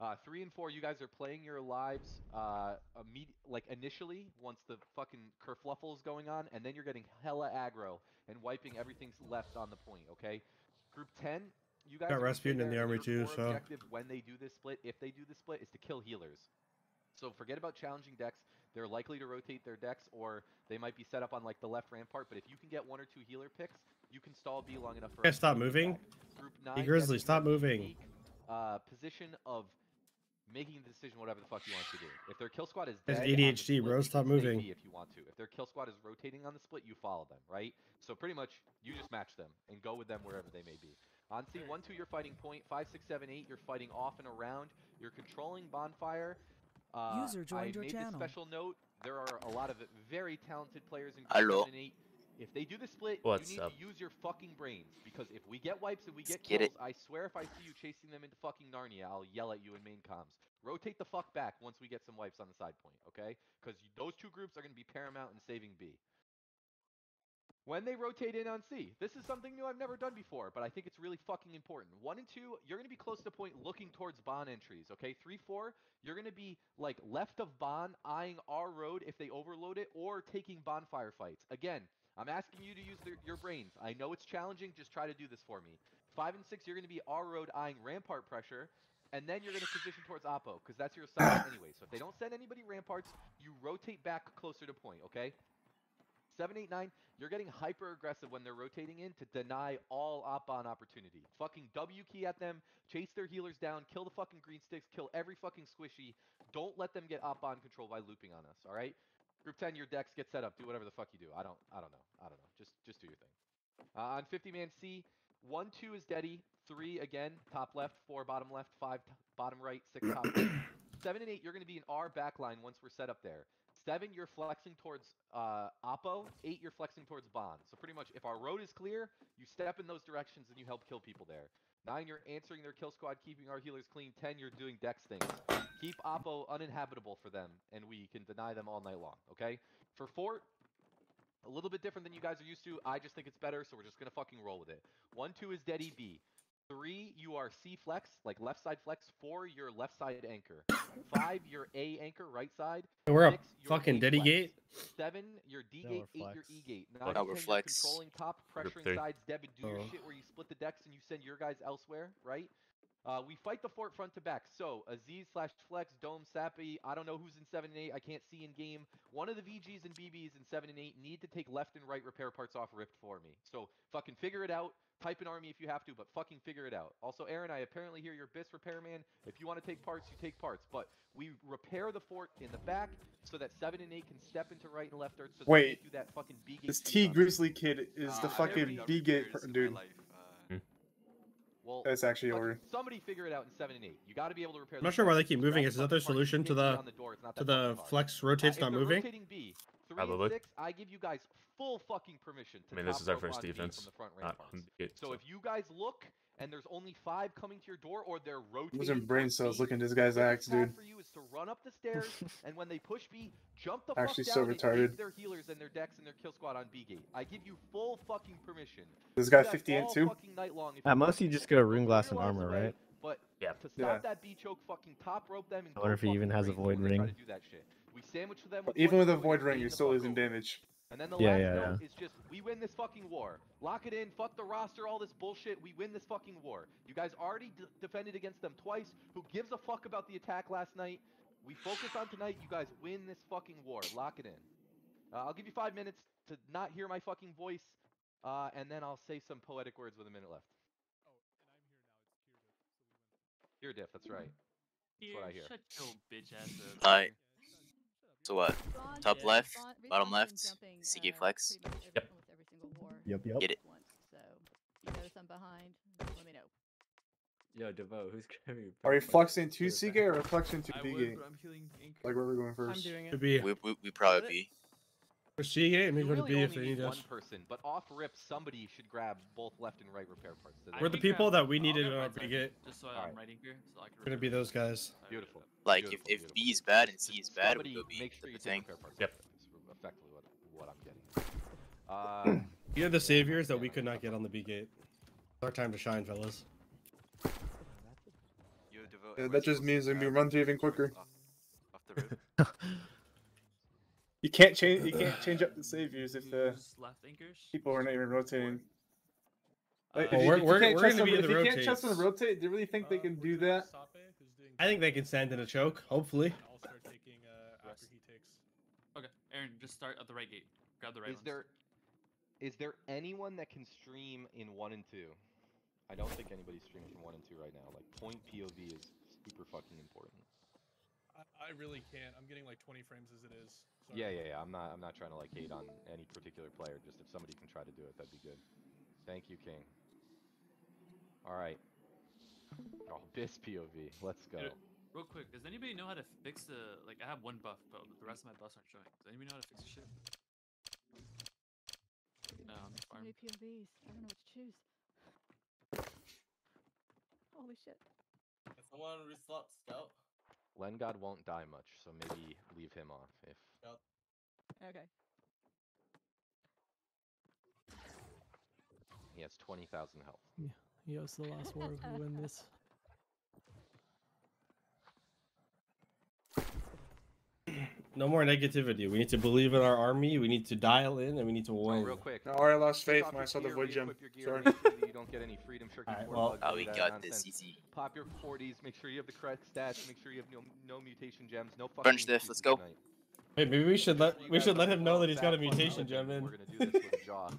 Uh, three and four, you guys are playing your lives uh, immedi- like initially once the fucking kerfluffle is going on, and then you're getting hella aggro and wiping everything's left on the point. Okay, group ten, you guys. Got Rasputin in the army too, so- Objective when they do this split, if they do the split, is to kill healers. So forget about challenging decks. They're likely to rotate their decks, or they might be set up on like the left rampart. But if you can get one or two healer picks, you can stall B long enough for. Us stop moving. Group nine, Hey, Grizzly, stop moving. unique, Uh, position of making the decision whatever the fuck you want to do. If their kill squad is Guys, dead on the ADHD, split, bro, you stop moving. If you want to, if their kill squad is rotating on the split, you follow them, right? So pretty much you just match them and go with them wherever they may be. On C one two, you're fighting point five six seven eight. You're fighting off and around. You're controlling bonfire. Uh, User joined I your made channel. this special note. There are a lot of very talented players in Hello. eight. If they do the split, What's you need up? to use your fucking brains because if we get wipes and we get get kills, it. I swear if I see you chasing them into fucking Narnia, I'll yell at you in main comms. Rotate the fuck back once we get some wipes on the side point, okay? Because those two groups are going to be paramount in saving B. When they rotate in on C, this is something new I've never done before, but I think it's really fucking important. One and two, you're going to be close to point looking towards Bon entries, okay? Three, four, you're going to be like left of Bon, eyeing our road if they overload it, or taking bonfire fights. Again, I'm asking you to use their, your brains. I know it's challenging, just try to do this for me. Five and six, you're going to be R road eyeing rampart pressure, and then you're going to position towards Oppo, because that's your assignment anyway. So if they don't send anybody ramparts, you rotate back closer to point, okay? Seven, eight, nine, you're getting hyper aggressive when they're rotating in to deny all op on opportunity. Fucking W key at them, chase their healers down, kill the fucking green sticks, kill every fucking squishy. Don't let them get op on control by looping on us, alright? Group 10, your decks get set up. Do whatever the fuck you do. I don't I don't know. I don't know. Just just do your thing. Uh, on 50 man C, 1 2 is Deddy, 3 again, top left, 4 bottom left, 5 t- bottom right, 6 top right. 7 and 8, you're going to be in our backline once we're set up there. Seven, you're flexing towards uh, Oppo. Eight, you're flexing towards Bond. So pretty much, if our road is clear, you step in those directions and you help kill people there. Nine, you're answering their kill squad, keeping our healers clean. Ten, you're doing dex things. Keep Oppo uninhabitable for them, and we can deny them all night long. Okay. For Fort, a little bit different than you guys are used to. I just think it's better, so we're just gonna fucking roll with it. One, two is dead EB. Three, you are C flex, like left side flex. Four, you're left side anchor. Five, you're A anchor, right side. We're up Six, you're fucking A Deddy flex. Gate. Seven, you're D Now gate. Eight, you're. E gate. Now Nine, we're ten, you're flex. controlling top, pressuring sides. Deb, and do your Oh. shit where you split the decks and you send your guys elsewhere, right? Uh, we fight the fort front to back. So Aziz slash Flex, Dome, Sappy. I don't know who's in seven and eight. I can't see in game. One of the VGs and BBs in seven and eight need to take left and right repair parts off Rift for me. So fucking figure it out. Type an army if you have to, but fucking figure it out. Also, Aaron, I apparently hear you're BIS repairman. If you want to take parts, you take parts. But we repair the fort in the back so that seven and eight can step into right and left dirt. So Wait, can't that fucking B gate. This T Grizzly kid is Uh, the fucking B gate repairs per- dude. Life, uh, Well, That's actually fucking over. Somebody figure it out in seven and eight. You got to be able to repair. I'm not sure why they keep moving. Grab Is that fucking their solution to the the door, to the flex Uh, rotates if not moving? rotating B, three Probably. and six, I give you guys full fucking permission to I mean, this is our first defense. From the front Not ramparts. on the gate, So if you guys look and there's only five coming to your door, or they're rotating. Losing brain cells looking at this guy's the axe, quickest path dude. For you is to run up the stairs, and when they push B, jump the Actually fuck so down and retarded. take their healers and their decks and their kill squad on B gate. I give you full fucking permission. This Do guy 50 and 2. night long if At you most want you to. just go Don't rune glass and armor, away, right? But Yeah. to stop Yeah. that B choke, fucking top rope them and I wonder if he even has a void when they try ring. to do that shit. We sandwich them. With even with a void ring, you're still fuck losing over. damage. And then the Yeah, last yeah, note is just we win this fucking war. Lock it in. Fuck the roster. All this bullshit. We win this fucking war. You guys already d- defended against them twice. Who gives a fuck about the attack last night? We focus on tonight. You guys win this fucking war. Lock it in. Uh, I'll give you five minutes to not hear my fucking voice, uh, and then I'll say some poetic words with a minute left. Oh, and I'm here, now. It's Cure diff. That's right. That's what I hear. Shut your bitch ass up. Alright. So what? Top yeah, left, bottom left, CK uh, flex. pretty much every- Yep. almost every single war Yep, yep. Get it. once, so if you notice I'm behind, let me know. Yo, Devo, who's grabbing? Are we flexing to C gate or flexing to I B would, gate? but I'm healing ink. Like where are we going I'm first? doing To it. be We, we, we probably be. For C gate and we You go to really B if only they need need one us. person, but off rip, somebody should grab both left and right repair parts. So I We're the people that we needed grab on right our B gate. Just so I'm right here, so I can. Gonna be those guys. Beautiful. Like, Beautiful, if, if beautiful. B is bad and C is bad, Somebody we go B. make sure you the take thing. repair parts. Yep. Is effectively what, what I'm getting. Uh, You're the saviors that we could not get on the B gate. It's our time to shine, fellas. Yo, Devo, Yeah, that just means they run through even quicker. Off, off the roof. You can't change. You can't change up the saviors if the Who's left anchors. people are not even rotating. Uh, Like, Well, if you, we're- if we're- can't we're trust gonna be them, in if the you can't trust them to rotate, do you really think they can do that? I think they can stand in a choke. Hopefully. I'll start taking uh, after he takes. Okay, Aaron, just start at the right gate. Grab the right Is ones. there is there anyone that can stream in one and two? I don't think anybody's streaming from one and two right now. Like point POV is super fucking important. I, I really can't. I'm getting like 20 frames as it is. Sorry. Yeah, yeah, yeah. I'm not I'm not trying to like hate on any particular player. Just if somebody can try to do it, that'd be good. Thank you, King. All right. Oh, this POV. Let's go. Dude, Real quick, does anybody know how to fix the like? I have one buff, but the rest of my buffs aren't showing. Does anybody know how to fix the shit? No, I'm So farm. many POVs. I don't know what to choose. Holy shit. Someone reslot scout. Len God won't die much, so maybe leave him off if Okay. he has 20,000 health. Yo, it's the last war if we win this. No more negativity. We need to believe in our army. We need to dial in, and we need to Oh, win. real quick. No, I lost faith off when I saw the gear, void gem. re-equip your gear, Sorry. make sure that you don't get any freedom shirking Alright, well- bugs, Oh, we of that got this easy. Pop your 40s. Make sure you have the correct stats. Make sure you have no, no mutation gems. No fucking Crunch diff, excuses let's go. tonight. Wait, maybe we should let we should let him know that he's got a mutation gem in. We're gonna do this with a jaw.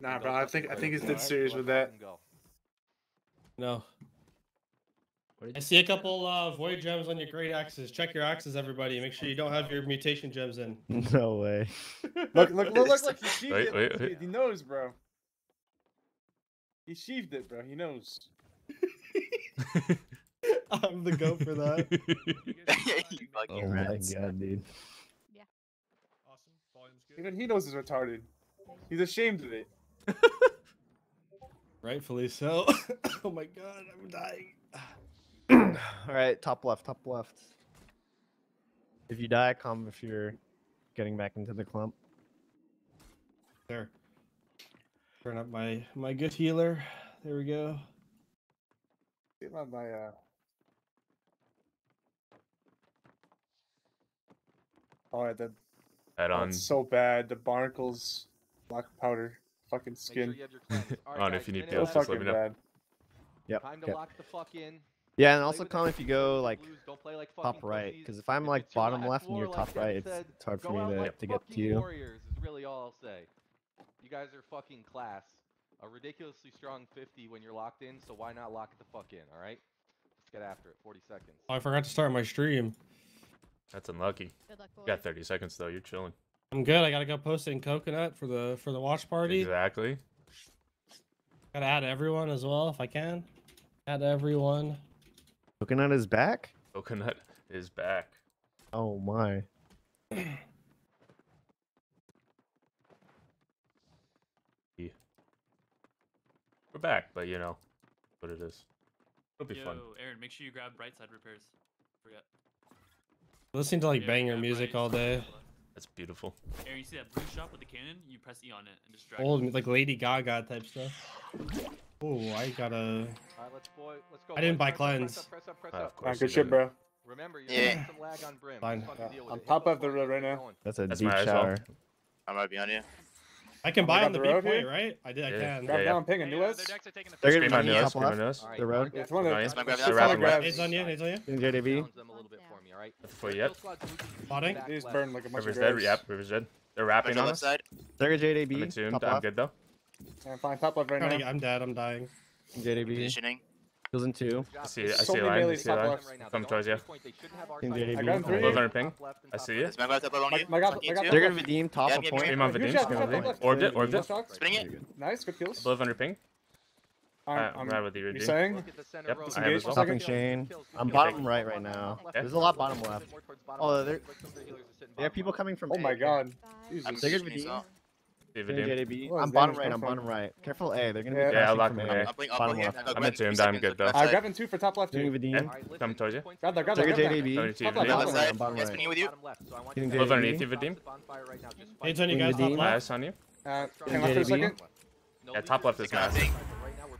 Nah, bro. I think I think he's dead serious with that. No. What did I you see a couple uh, void gems on your great axes. Check your axes, everybody. Make sure you don't have your mutation gems in. No way. Look, look, look, look, look. He sheathed Wait, it. wait, He- wait. He knows, bro. He sheathed it, bro. He knows. I'm the goat for that. you fucking Oh my god, dude. Awesome. Even he knows he's retarded. He's ashamed of it. Rightfully so. oh my god, I'm dying. All right, top left, top left. If you die, come if you're getting back into the clump. There. Turn up my my good healer. There we go. See my, my uh. Oh, yeah, that, Head oh, on. it's so bad. The barnacles, black powder, fucking Make sure skin. you have your cleanse. All right, On if you need minute So pills, left. just let me know. Yep. Time to okay. lock the fuck in. Yeah, and also with come the if you go like blues, don't play like top right. Because if I'm If like bottom last left and you're top Devin right, it's, said, it's hard for me to, like to get to you. Warriors is really all I'll say. You guys are fucking class. A ridiculously strong 50 when you're locked in, so why not lock it the fuck in, alright? Let's get after it. 40 seconds. Oh, I forgot to start my stream. That's unlucky. Good luck. You got 30 seconds though. You're chilling. I'm good. I gotta go post in coconut for the for the watch party. Exactly. Gotta add everyone as well if I can. Add everyone. Coconut is back? Coconut is back. Oh my. We're back, but you know what it is. It'll be Yo, fun. Aaron, make sure you grab bright side repairs. Forget. Listening to like Yeah, banger music right, all day. That's beautiful. Aaron, you see that blue shop with the cannon? You press E on it and just drag. Old like Lady Gaga type stuff. Oh, I gotta. Alright, let's boy, let's go. I didn't boys. buy Press up, cleanse. Press up, press up, press up. of course good you shit, did. bro. Remember, you're Yeah. getting some lag on Brim. Fine. Just fucking Yeah, deal with I'm it. Hit top those of the points, road right keep now. going. That's a That's deep my as well. shower. I'm right behind you. I can Oh, buy we on got the the B road point, here? right? I did. I Yeah. can. Grab yeah. down, ping, and Hey, new uh, us. they're next to taking They're first gonna Scream be on on us. top Scream on left. us. Alright, The road. mark that It's one of fucking the- guys. Let's grab it's that one of the fucking grabs. It's on you. It's on you. In JDB. Challenge them a little bit for me, alright? Before Red yet. Pill Squad's moving Spotting? back They just left. burned like a bunch River's of dead. grabs. Yep, River's dead. They're wrapping on on us. They're a I'm JDB. attuned. Top I'm left. good though. I'm fine, top left right now. I'm dead. I'm dying. In JDB. Positioning. Kills in two. I see. There's I so see a line. I see a line. left. right now. They Come towards you. three point. They shouldn't have our Team. JDB. I got him three. Above ping. Top left and I see right. you. Is my up on you? God- my God- They're gonna redeem top Yeah, of point. yeah. Scream on Good Vadim. shot, Scream good on Vadim. Orbed it. Orbed it. shots. Spinning it. Nice, good kills. Above under ping. I'm, I'm I'm, right with you, you saying? Look at the center Yep. I am as well. Stopping good Shane. I'm bottom right right now. left, left, There's a lot bottom left, left. more towards bottom Oh, left. they're Look, some of the healers are sitting they have people coming from Oh my god. Jesus. I'm They're gonna positioning Dividend. I'm bottom right, I'm bottom right. Careful A, they're gonna Yeah, I'll lock him A. Bottom left. I'm at two, I'm good though. I'm grabbing two for top left. Dividend. Come towards you. Grab that, grab that. Take a JDB. Top left, I'm bottom right. Yes, with you. Move underneath Dividend. Hey, it's you guys, top left. Uh, on you. Uh, hang on for a second. Yeah, top left is nice.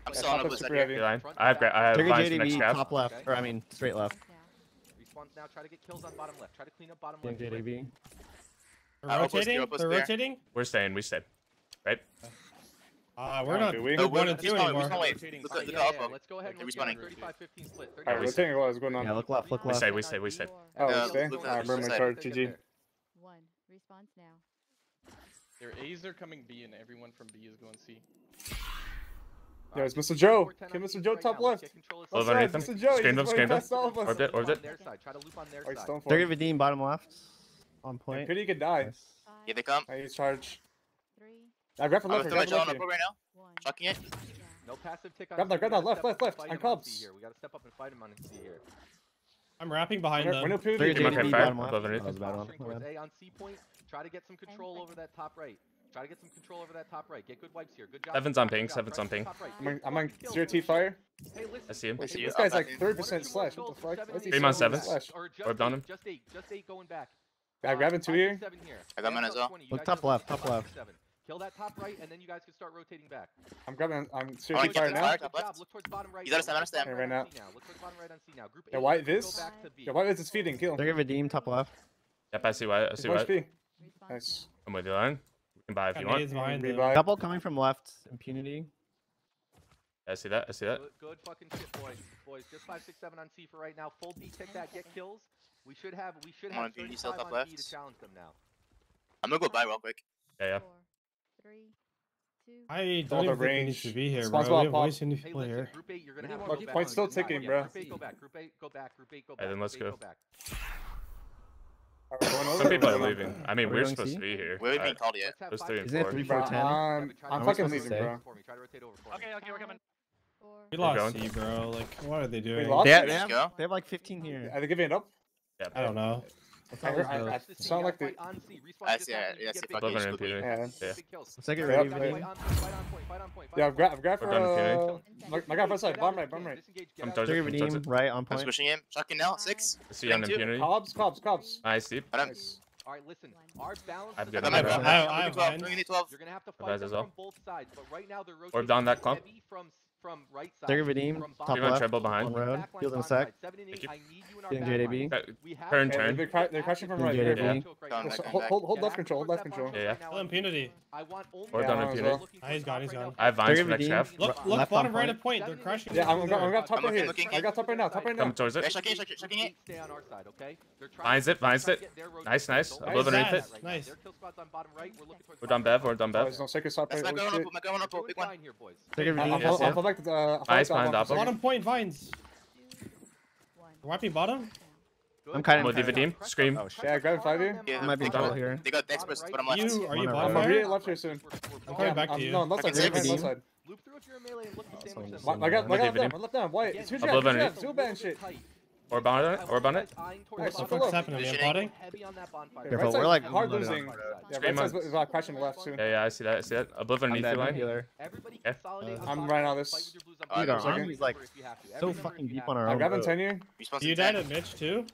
I'm still on a super line. I have, I have lines next grab. top left, or I mean, straight left. Respawns now, try to get kills on bottom left. Try to clean up bottom left. JDB. They're rotating? They're there. rotating? We're staying, we stayed. Right? Uh, we're not. We? No, one and two anymore. Rotating. Let's, let's, yeah, let's go ahead and responding. 35-15 split. Alright, rotating what is going on. Yeah, look left, look left. We stayed, we stayed, we stayed. Oh, we stayed? Alright, my card, GG. One. Response now. Their A's are coming B, and everyone from B is going C. Yeah, it's Mr. Joe. Okay, Mr. Joe, top left. Left underneath them. Screen them, screen them. Orbit, orbit. They're gonna redeem bottom left on point. Yeah, Pity could die. Nice. Yeah, they come. I use charge. Three. I grab from left. I'm gonna throw right now. Chucking it. No passive tick on. Grab that, grab that, left, left, left. On cubs. Here. We gotta step up and fight him on C here. I'm wrapping behind them. Window POV. They're okay, fire. On C point. Try to get some control over that top right. Try to get some control over that top right. Get good wipes here. Good job. Seven's on ping. Seven's on ping. I'm on, I'm on zero T fire. Hey, listen, I see him. This guy's like 30% slash. What the fuck? Beam on seven. Orbed on him. Just eight. Just eight going back. I uh, grab it two here. Seven here. I got mine as well. Look top left, top left. Kill that top right, and then you guys can start rotating back. I'm grabbing. I'm seriously oh, firing now. Fire, job. Look towards bottom right. You got to understand. Right, right now. Look towards bottom right on C now. Group A. yeah, why this? Yeah, why is this feeding? Kill. They're gonna redeem top left. Yep, I see why. I see why. Nice. I'm with you, Lion. You can buy if you want. Mine, Double coming from left. Impunity. I see that. I see that. Good, good fucking shit, boys. Boys, just five, six, seven on C for right now. Full D tick that, get kills, we should have we should have on, 35 on left. To challenge them now. I'm gonna go by real quick. Yeah, yeah. Four, three, two. I don't even range. need to be here, bro. We have way too many people here. Point's still ticking, bro. Group eight, go back. Group eight, go back. Group eight, go back. And then let's go. Some people are leaving. I mean, we're supposed to be here. We haven't been uh, called yet. There's three and four. Three, four, ten. I'm fucking leaving, bro. Okay, okay, we're coming. We lost C, bro. Like, what are they doing? They, they, have, they have like 15 here. Are they giving it up? Yeah, I don't know. It's not like, the. I see, yeah, Yeah. yeah. Let's get ready. Yeah, I've got, I've got for. Uh, my, guy, front side, bottom right, bottom right. I'm dodging redeem, right on point. I'm pushing him. Chucking now, six. I see on impunity. Cobbs, Cobbs, Cobbs. Nice, deep. Nice. All right, listen. Our balance. I've got my bro. I have 12. You're gonna have to fight from both sides, but right now they're rotating. Or down that clump. From from right side. They're. Top left. Treble behind. Field in a sec. Thank you. Getting JDB. Turn, turn. They're, cr they're crashing from right here. Hold, hold, left control, Hold left control. Yeah, yeah. Still impunity. Or yeah, done impunity. Ah, he's gone, he's gone. I have vines for next half. Look, look, left bottom right of point. They're crushing. Yeah, I'm, I'm, I'm got top right here. I got top right now, top right now. Come towards it. Checking it, checking it. Stay on? Vines it, vines it. Nice, nice. I'm living underneath it. Nice. We're done Bev, we're done Bev. There's no sacred stop right. That's going up, I'm going up. Big one. Take it, Vines. Vines behind Oppo. Bottom point, Vines. Might be bottom. I'm kind of. We'll team. Scream. Oh shit. Yeah, grabbed five here. Yeah, I might be double here. They got experts, but I'm left. You, are you bottom? I'm left here soon. I'm coming back to you. No, left side. Left side. Loop through if you're a melee and look the same. I got left down. Left down. White. Two jabs. Two jabs. Two bad shit. Or bonnet, or bonnet. What's happening? Are we plotting? Careful, we're like hard losing. Scream on. There's a lot of question left soon. Yeah, yeah, I see that. I see that. Oblivion underneath your line. Yeah. Uh, I'm right on this. Dude, our army's like so fucking deep on our own. I'm grabbing tenure. You died at Mitch too.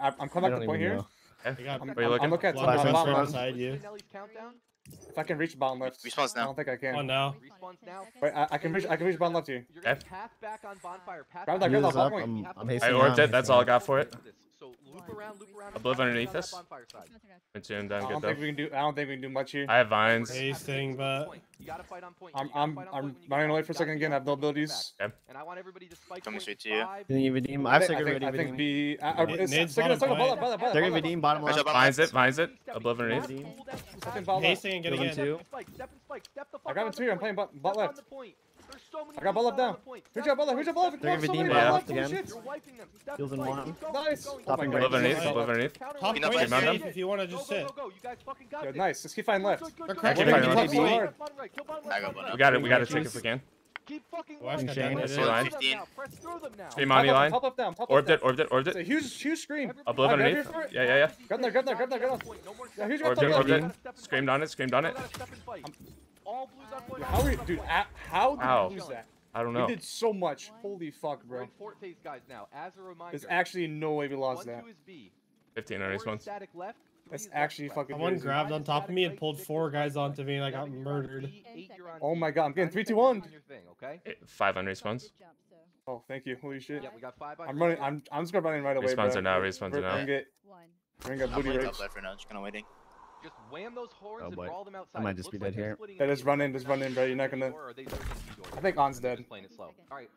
I'm coming back to the point here. I'm looking at the bottom. If I can reach bottom left. Respawns now. I don't think I can. Oh no. Respawns now. Wait, I, I can reach. I can reach bottom left here. Okay. Path back on bonfire. Path back. Grab that. Grab that. I'm, I'm, I'm hasting. I orbed it. That's all I got for it. So loop around, loop around. Above underneath on us? Consumed. I don't think we can do. I don't think we can do much here. I have vines. Hey. Hasting, but- You gotta fight on point. I'm. I'm. I'm point running away for a second again. I have no get back. abilities. Okay. And I want everybody to spike Coming point straight to you. five, Can you redeem? I I have think. I Sacred think, I Redeem. think B. I, I, Nid- it's, Nid's second, bottom second, bottom, point. bottom, bottom, Sacred bottom. Redeem, bottom Watch left. Out, Vines it. Vines it. Step Above in, underneath. step Redeem. in, step in, Fucking step bottom left. Hasting and getting Healing in. two. Spike, step and spike, step the I fuck got on him the too, I'm point. playing butt- Step butt on left. the point. There's so many I got ball people left down. on the point. Who's Step your ball the left? Who's your point, ball left? step Sacred the Redeem, point. bottom left Holy again. shit. You're wiping them. Step Heals and in spike. one. Keep going, Nice. keep going. Topping Go, right. Above underneath. Go, Above go, underneath. Counter Top right. Clean all blues on. How are you, dude? How did Ow. you lose that? I don't know. We did so much. Holy fuck, bro. We're fort phase guys now. As a reminder, there's actually no way we lost that. B, 15 on response. Static left. That's actually left. fucking. Someone grabbed on top of me and pulled four guys onto me, and I got murdered. Oh my god, I'm getting 3 2 1. Eh, five on response. Oh, thank you. Holy shit. We got five. I'm running. I'm. I'm just gonna run in right away. Response are now. Response are now. We're gonna get. We're gonna get booty. Left for now. Just kind of waiting. Just wham those horns oh, and brawl them outside. I might just be dead like here. Yeah, just run in, just run in, bro. You're not gonna. I think On's dead.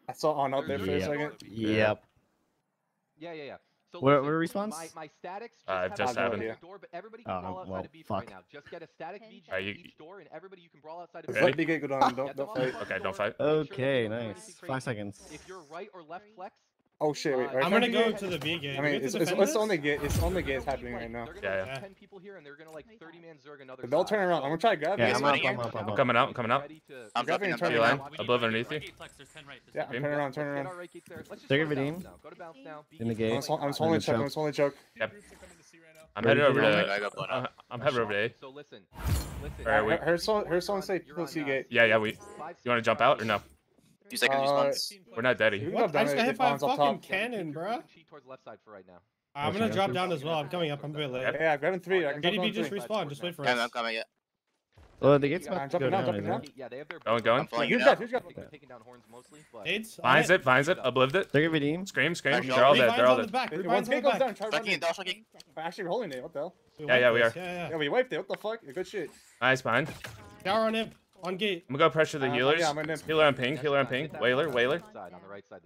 I saw On out there for a second. Yep. Yeah, yeah, yeah. So what, what response? My, my statics just uh, just happened. Yeah. Door, but everybody can oh, brawl outside well, of beef right now. Just get a static okay. VG you... each door, and everybody you can brawl outside of beef. Okay, don't fight. Okay, nice. Five seconds. If you're right or left flex, Oh shit! Wait, uh, I'm gonna go to the V game. I mean, it's, it's, it's only get it's only get happening right now. Yeah, yeah. Ten people here, and they're gonna like 30 man zerg another. They'll turn around. I'm gonna try to grab. Yeah, I'm up, I'm up, I'm up. Coming out, coming out. I'm grabbing and turning around. Above underneath you. Yeah, turn around, turn around. They're gonna redeem. In the game. I'm holding choke. I'm holding choke. Yep. I'm headed over to. I'm headed over to So listen, listen. all right we heard someone say people see gate. Yeah, yeah. We. You wanna jump out or no? Few seconds response. Uh, we're not dead What? What? I just got hit by a fucking cannon, bro. Towards left side for right now. I'm gonna drop down as well. I'm coming up. I'm a bit late. Yeah, I'm grabbing three. I can KDB just respawn. Just wait for us. I'm coming. Yeah. Well, the gate's about to go down. down, down. Yeah, they have their. Going, going. Yeah, use that. Who's taking down horns mostly, but. Vines it. Vines it. Oblived it. They're gonna redeem. Scream, scream. They're all dead. They're all dead. One gate goes down. Chucking and dashing. Actually, we're holding it. What the hell? Yeah, yeah, we are. Yeah, yeah. we wiped it. What the fuck? Good shit. Nice, behind. Tower on him. On gate. I'm gonna go pressure the healers. Uh, yeah, I'm gonna... Healer on ping, healer on ping. Whaler, Whaler. Side.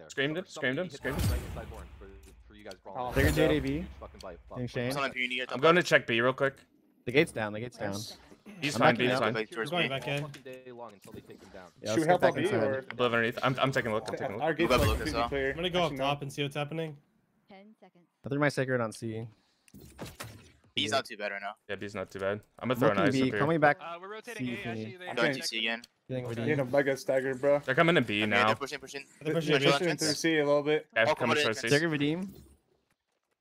Screamed him, screamed him, screamed him. Right for, for you guys JDB. I'm going to check B real quick. The gate's down, the gate's down. He's I'm fine, B's fine. He's going back in. Yeah, Should we help back B or? I underneath. I'm, I'm taking a look, I'm taking a look. Our gate's like completely clear. I'm gonna go up top and see what's happening. 10. I threw my sacred on C. B's not too bad right now. Yeah, B's not too bad. I'm gonna throw an ice B, up here. Coming back. Uh, we're rotating C A. Actually, I'm going to C again. We're doing a mega stagger, bro. They're coming to B okay, now. They're pushing, pushing. They're pushing, pushing, through C a little bit. Ash oh, coming through C. Stagger redeem.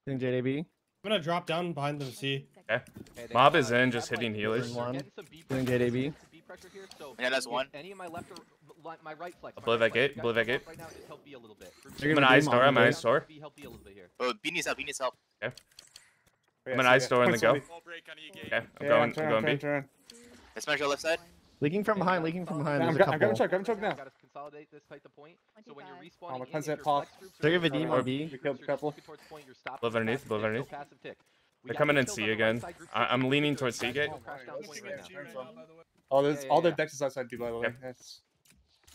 Hitting JDB. I'm gonna drop down behind the C. Okay. okay Mob is in, just hitting healers. One. Hitting JDB. Yeah, that's one. Any of my left or my right flex. Blow that gate. Blow that gate. I'm gonna ice door. I'm gonna ice door. Oh, B needs help. B needs help. Okay. I'm an ice door in the go. Okay, I'm yeah, going. I'm, turn, I'm going. I'm turn, B. Turn. Smash your left side. Leaking from behind, leaking from behind. No, I'm, I'm grabbing choke, grabbing choke now. Gotta consolidate this type of point. So when you're respawning, I'm gonna cleanse that a B. You killed a couple. Live underneath, live underneath. They're coming in C again. I am leaning towards C gate. All, this, oh, all their decks is outside B, by the way.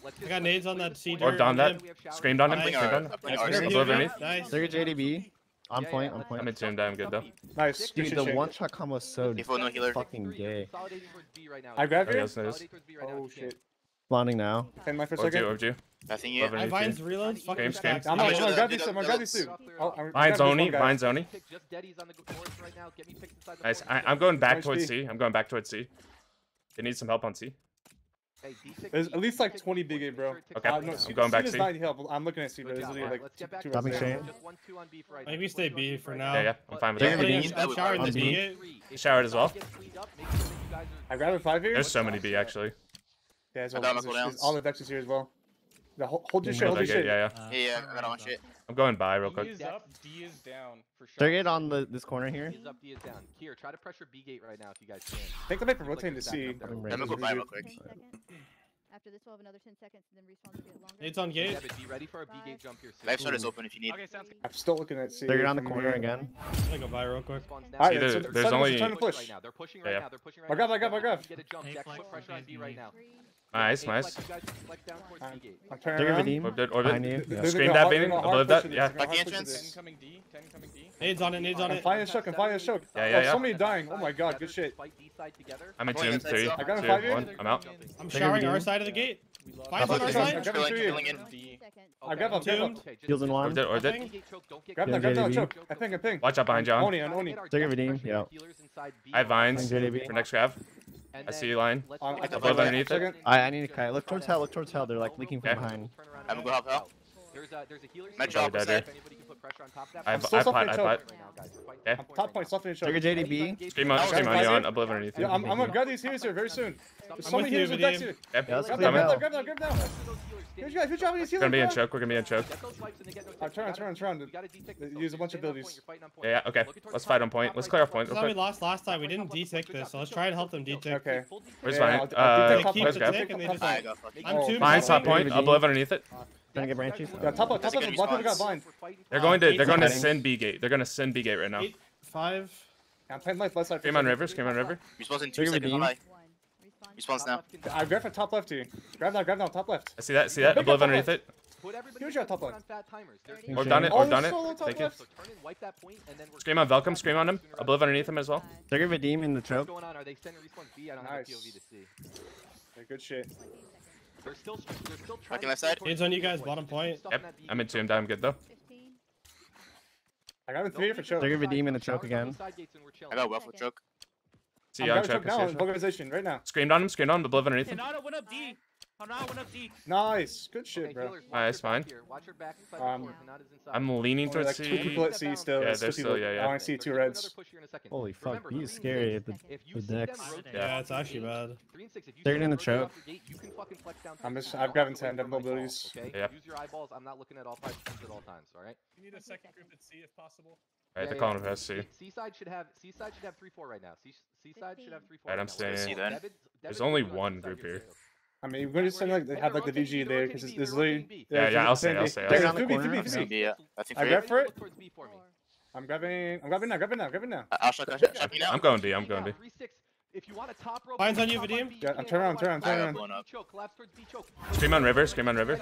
I got nades on that C. Or down that. Screamed on him. Nice. Live underneath. Nice. JDB. I'm yeah, playing, yeah, I'm playing. I'm attuned, I'm good though. Nice. Dude, the one shot combo is so no fucking gay. I grabbed it. Oh, nice. oh shit. Blinding now. Okay, my first second. Overdue, overdue. Nothing yet. I vines reloads. Games, games. I'm gonna grab these I'm gonna grab these two. Mine's only. mine's only. Nice, I'm going back towards C. I'm going back towards C. They need some help on C. There's at least like 20 big A, bro. Okay, uh, no, I'm going back C. I'm looking at C, but there's literally like two, two Tommy Shane. Maybe stay B for now. Yeah, yeah, I'm fine with that. Yeah, I showered B. Showered as well. I grabbed a five here. There's so many B actually. Yeah, as well. All the Vexes here as well. The hold, hold your shit, hold your shit. Yeah, yeah. Yeah, yeah, I got all my shit. I'm going by real quick. D is up, D is down for sure. They're Target on the this corner here. D is up, D is down. Here, try to pressure B gate right now if you guys can. Take the paper rotating to C. I'm gonna go by real quick. After this, we'll have another 10 seconds, and then respawns will get longer. It's on gate. Yeah, but be ready for a B gate jump here soon. Left is open if you need. Okay, sounds good. I'm still looking at C. They're on the corner again. I'm gonna go by real quick. Alright, there's, there's only... They're pushing right now. They're pushing right now. They're pushing right now. I got, I got, I got. Get a jump. Jack, put pressure on B right now. Nice, nice. Flex, you guys can flex down towards I'm- B gate. I'm turning Take a redeem. Orbit, orbit. Behind you. Yeah. gonna Screen that, baby. they're gonna Above that, yeah. this, they're gonna Lucky hard push entrance. coming D. Coming D. Nades on it. Nades on it. flying a shook, I'm flying a shook. Yeah, Oh, yeah, yeah. somebody dying. Oh my god, good shit. Fight D side together. I'm in Going two, inside. I got a two, five in. one. I'm out. I'm Take showering our side of the gate. We lost. Five on our side. I got him Drilling, through you. I got him, Doomed. got him. Okay, Heals in one. Orbit, orbit. Don't get choked, don't get Grab Yeah, that, grab that, choke. I think, I think. Watch out behind John. Oni, on Oni. Take a redeem, yeah. I have vines for next grab. I see you line. Um, I Above underneath it. I, I need to kite. Look towards hell. Look towards hell. They're like leaking from Okay. behind. I'm gonna go help out. There's a there's a healer. Med drop dead there. I'm still suffering choke. Okay. Top point suffering choke. Trigger JDB. Stream on, stream on, on. I believe underneath you. I'm gonna grab these healers here very soon. There's so many healers with Dex here. Grab them, grab them, grab them. Good job, good job with these healers. We're gonna be in choke. We're gonna be in choke. Alright, turn, turn, turn. Use a bunch of abilities. Yeah, yeah, okay. Let's fight on point. Let's clear off point. We lost last time. We didn't detect this, so let's try and help them detect. Okay. Where's mine? Uh, where's grab? I'm two. Mine's top point. I'll blow underneath it. Trying to get branches. Yeah, top top of got. They're going to, they're going to send B gate. They're going to send B gate right now. Five. Yeah, I'm playing left, left side. Came on rivers. Came on river. Response in two seconds. High. Response now. I grab for top left to you. Grab now, grab now, top left. I see that, see that. Glove underneath it. Huge top left. Or done it, or done it. Oh, Take it. Scream on Velcom, scream on him. Obliv underneath him as well. They're gonna redeem in the choke. Nice. They're good shit. They're still, they're still trying. Rocky left side. Hands on you guys, bottom point. Yep. I'm in two. I'm good though. I got him three for choke. They're gonna be demon to choke again. I got well for choke. See, I'm, I'm choke. choke now in polarization right now. Screamed on him. Screamed on him. The blood underneath him. Nice. Good shit, okay, bro. Alright, it's fine. Um, I'm leaning towards like C. Two people at C still. Yeah, they're still, yeah, yeah. I see two reds. Holy fuck, Remember, scary at the, the decks. Yeah, it's actually bad. They're getting the choke. I'm just, I've grabbing 10 double abilities. Yeah. use your eyeballs. I'm not looking at all five at all times, alright? You need a second group at C if possible. Alright, they're calling us C. Seaside should have, Seaside should have 3-4 right now. Seaside should have 3-4 right. Alright, I'm staying. There's only one group here. I mean, we're just saying like they have like the VG there because it's literally. Yeah, yeah, I'll say, I'll say. There's two B, two B, two B. I grab for it. I'm grabbing. I'm grabbing now. Grabbing now. Grabbing now. I'll shot. I'm going D. I'm going D. If you want a top rope, mine's on you, Vadim. Yeah, turn around, turn around, turn around. Scream on river, scream on river.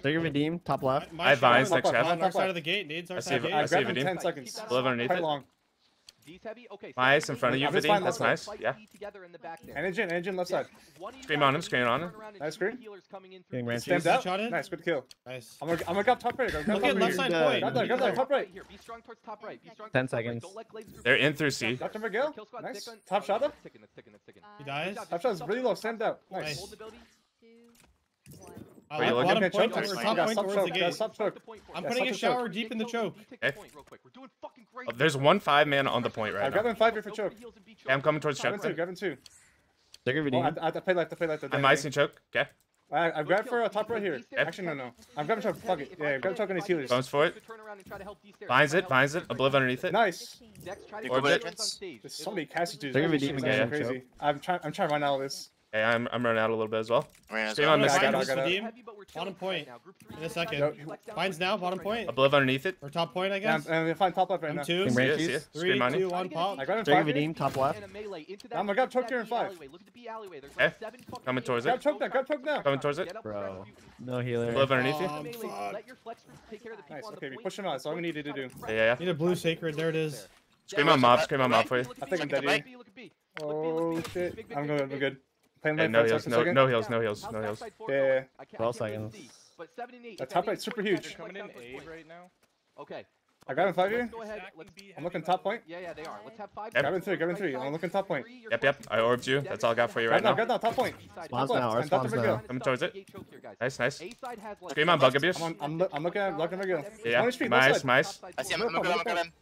There, you Vadim, top left. I have vines next half. Dark side of the gate, needs. I see, I see Vadim. Ten seconds. Live underneath it. Long. D's heavy. Okay. In front of you, Vidine. That's nice. Yeah. And engine, engine left side. Screen on him. Screen on him. Nice screen. Getting ran Stand up. Nice. Good kill. Nice. I'm gonna, I'm gonna go top right. Look at left side point. Got there, Got there. Top right. Be strong towards top right. Be strong. Ten seconds. They're in through C. Dr. McGill. Nice. Top shot up. He dies. Top shot is really low. Stand up. Nice. Nice. Are you looking at choke? I'm putting a shower deep in the choke. Oh, there's one five man on the point right now. I'm grabbing five here for choke. I'm coming towards choke. Grabbing two, grabbing two. They're gonna be I have to play left, I play left. I'm icing choke, okay. I, I've for a top right here. Actually, no, no. I'm grabbing choke. Fuck it. Yeah, I'm grabbing choke on his healers. Bones for it. Vines it. Vines it. Obliv underneath it. Nice. Orbit. There's so many Cassie. They're gonna be deep again. Crazy. I'm trying. I'm trying to run out of this. Hey, I'm, I'm running out a little bit as well. Stay on this side. Bottom point. In a second. Nope. Vines now, bottom point. A blue underneath it. Or top point, I guess. Yeah, I'm, I'm find top left right I'm now. Two, King three, two, three, two, one, pop. I got him five. Redeem, top left. I'm, I got choked here in five. Look eh, Coming towards it. Got choked now, got choked now. Coming towards it. Bro. No healer. Blue underneath you. Nice, okay, we push him out. That's all we needed to do. Yeah, yeah. Need a blue sacred. There it is. Scream on mob, scream on mob for you. I think I'm dead. Oh shit. I'm good, I'm good. Playing lane no heals, no, no heals, no heels, no heels. Yeah, 12 seconds. That top right's super huge. Coming in A right now. Okay. I grab in five here. Go. I'm looking top point. Yeah, yeah, they are. Let's have five. Yep. Grab three, grabbing three. I'm looking top point. Yep, yep. I orbed you. That's all I got for you right now. Grab that. top point. Spawns now, our spawns now. Coming towards it. Nice, nice. Scream on bug abuse. I'm, I'm, I'm looking at looking at McGill. Yeah, yeah. Nice, nice. I see him. I'm going to grab him.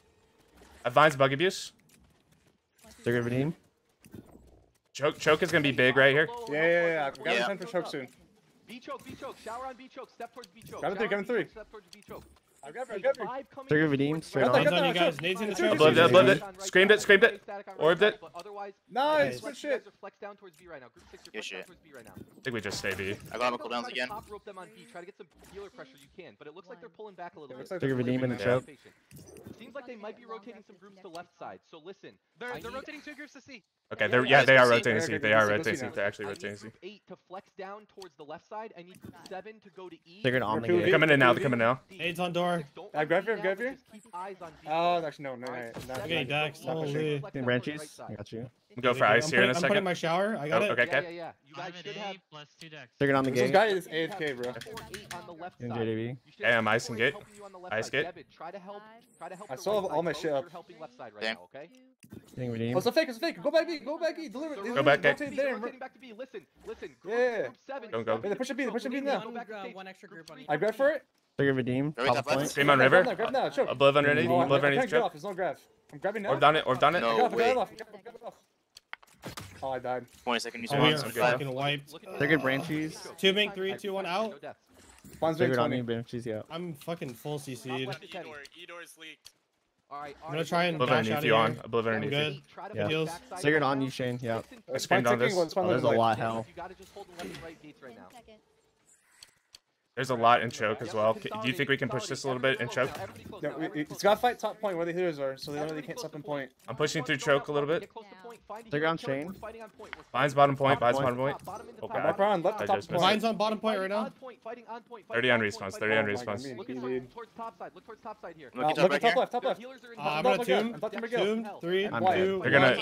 Advanced bug abuse. They're going to redeem. Choke choke is gonna be big right here. Yeah, yeah, yeah. We got Yeah. the time for choke soon. B choke, B choke, shower on B choke, step towards B choke. Got him three, got on three. Step towards B choke. I got Hey, it, got it. five Trigger towards Vadim, straight B. on. Hands on you guys. choke. Nades in the It's choke. okay, Oblivious, it's okay. oblivious. On right Screamed it, screamed it. right static on right Orbed it. Nice, you good shit. are down towards B right now. Group six, you're Good down shit. towards B right now. I think we just stay B. I got him cooldowns again. Top rope them on B. Try to get some healer pressure you can, but it looks like they're pulling back a little bit. Trigger they're Vadim in the flipping choke. Seems like they might be rotating some groups to left side. So listen, They're, they're rotating two groups to C. Okay, Yeah, they're yeah, yeah, they are rotating C. They are see, let's see rotating C. They're actually rotating C. group eight to flex down towards the left side. I need seven to go to E. Triggered on the Repeat. gate. They're coming in now. They're coming now. D. Nades on door far. I grab here, grab here. Oh, actually, no, no, no. no okay, Dax. Holy. Wrenchies. I got you. Go for ice here in a second. I'm putting my shower. I got oh, it. Okay, okay. Yeah, yeah, You guys should have plus two decks. They're on the game. This guy is AFK, bro. In JDB. Damn, ice and gate. Ice gate. I still have all my shit up. Damn. Okay. Getting redeemed. Oh, it's a fake. It's a fake. Go back B. Go back E. Deliver. Go back A. There. Listen. Listen. Yeah. Don't go. They push a B. They push a B now. I grab for it. Trigger redeem. Top point. Stream on river. Grab now, grab now, Above underneath. Above underneath. Grab. There's no grab. I'm grabbing now. Or done it. Or done it. No way. Oh, I died. Twenty seconds. You oh, I'm fucking wiped. They're good branchies. Two bank, three, two one out. One's Spawn's big 20. Branchies, yeah. I'm fucking full CC'd. Edor's leaked. Alright, I'm gonna try and Oblivion underneath you on. Above underneath good. Yeah. Deals. Sigurd on you, Shane. Yeah. Spend on this. Oh, there's a lot, hell. There's a lot in choke as well. Do you think we can push this a little bit in choke? Yeah, it's got to fight top point where the healers are, so they know they can't stop in point. I'm pushing through choke a little bit. They're on chain. Mine's bottom point. Mine's bottom point. Okay. Left on top point. Mine's on bottom point right now. 30 on response. 30 on response. Look towards top side. Look towards top side here. Look at top left. Top left. Uh, I'm gonna tomb. Tomb. Three. Two. They're gonna.